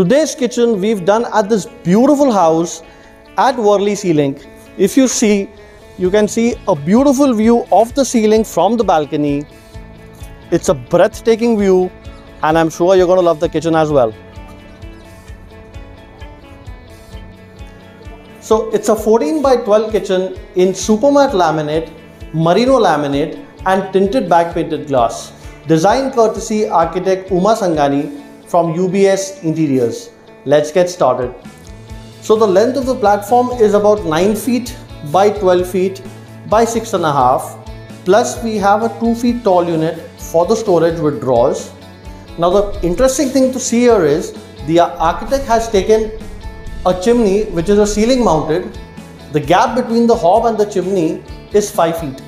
Today's kitchen we've done at this beautiful house at Worli Sea Link. If you see, you can see a beautiful view of the ceiling from the balcony. It's a breathtaking view and I'm sure you're going to love the kitchen as well. So it's a 14 by 12 kitchen in supermatte laminate, merino laminate and tinted back painted glass. Designed courtesy architect Uma Sangani from UBS Interiors. Let's get started. So the length of the platform is about 9 feet by 12 feet by 6.5 plus we have a 2 feet tall unit for the storage with drawers. Now the interesting thing to see here is the architect has taken a chimney which is a ceiling mounted. The gap between the hob and the chimney is 5 feet.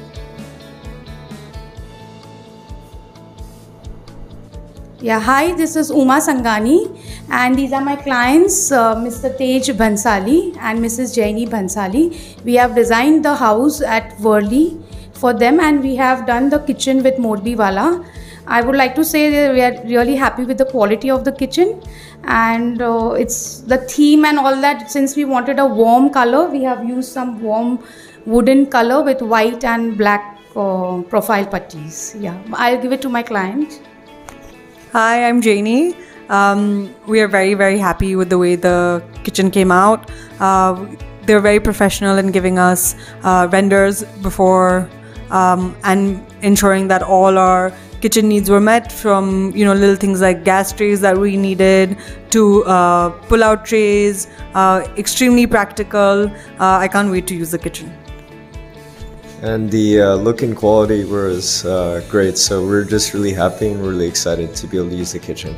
Yeah, hi, this is Uma Sangani, and these are my clients, uh, Mr. Tej Bansali and Mrs. Jaini Bansali. We have designed the house at Worli for them, and we have done the kitchen with Morbiwala. I would like to say that we are really happy with the quality of the kitchen, and uh, it's the theme and all that. Since we wanted a warm color, we have used some warm wooden color with white and black uh, profile putties. Yeah, I'll give it to my client. Hi, I'm Janie. Um, we are very, very happy with the way the kitchen came out. Uh, they're very professional in giving us uh, renders before um, and ensuring that all our kitchen needs were met from you know little things like gas trays that we needed to uh, pull out trays uh, extremely practical uh, i can't wait to use the kitchen and the uh, look and quality was uh, great. So we're just really happy and really excited to be able to use the kitchen.